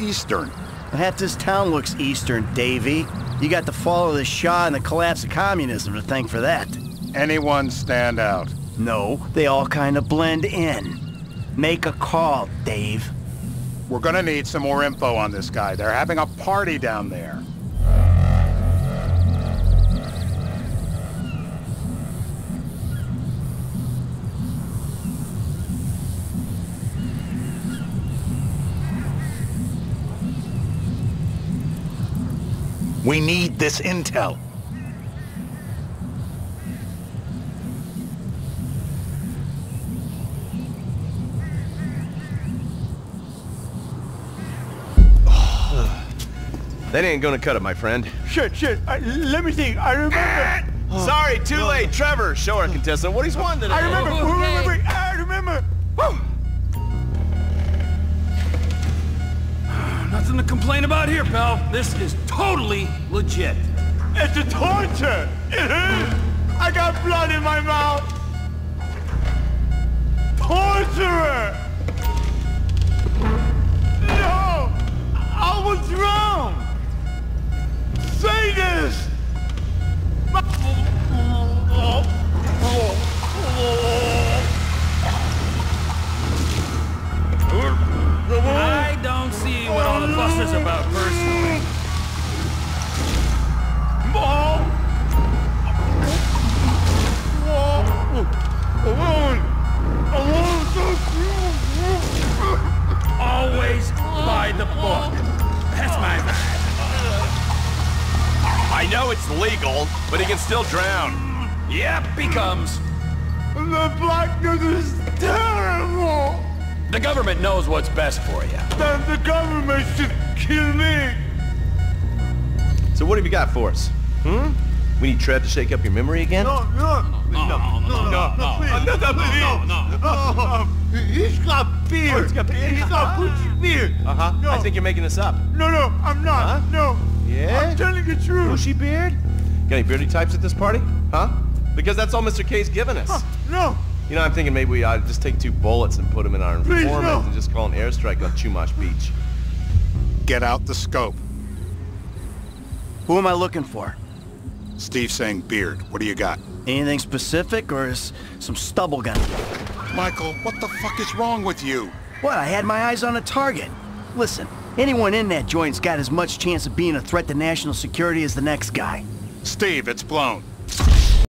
Eastern. Half this town looks Eastern, Davy. You got the fall of the Shah and the collapse of communism to thank for that. Anyone stand out? No, they all kind of blend in. Make a call, Dave. We're gonna need some more info on this guy. They're having a party down there. We need this intel. That ain't gonna cut it, my friend. Shit, shit. I, let me think. I remember. Ah! Sorry, too oh, late. Trevor, show our contestant what he's won today. I remember. Oh, okay. Wait, wait, wait. I remember. Nothing to complain about here, pal. This is totally legit. It's a torture. I got blood in my mouth. I know it's legal, but he can still drown. Yep, he comes. The blackness is terrible! The government knows what's best for you. Then the government should kill me! So what have you got for us? Hmm? We need Trev to shake up your memory again? No, no, no, no, no, no, no, please. No, no, please. no, Oh, he's got beard. he's got beard? He's got Gucci beard. Uh-huh. No. I think you're making this up. No, no, I'm not. Huh? No. Yeah? I'm telling the truth. Bushy beard? Got any beardy types at this party? Huh? Because that's all Mr. K's given us. No. You know, I'm thinking maybe we ought to just take two bullets and put them in our Please, informant no. and just call an airstrike on Chumash Beach. Get out the scope. Who am I looking for? Steve saying beard. What do you got? Anything specific, or is some stubble gun? Michael, what the fuck is wrong with you? What, I had my eyes on a target. Listen, anyone in that joint's got as much chance of being a threat to national security as the next guy. Steve, it's blown.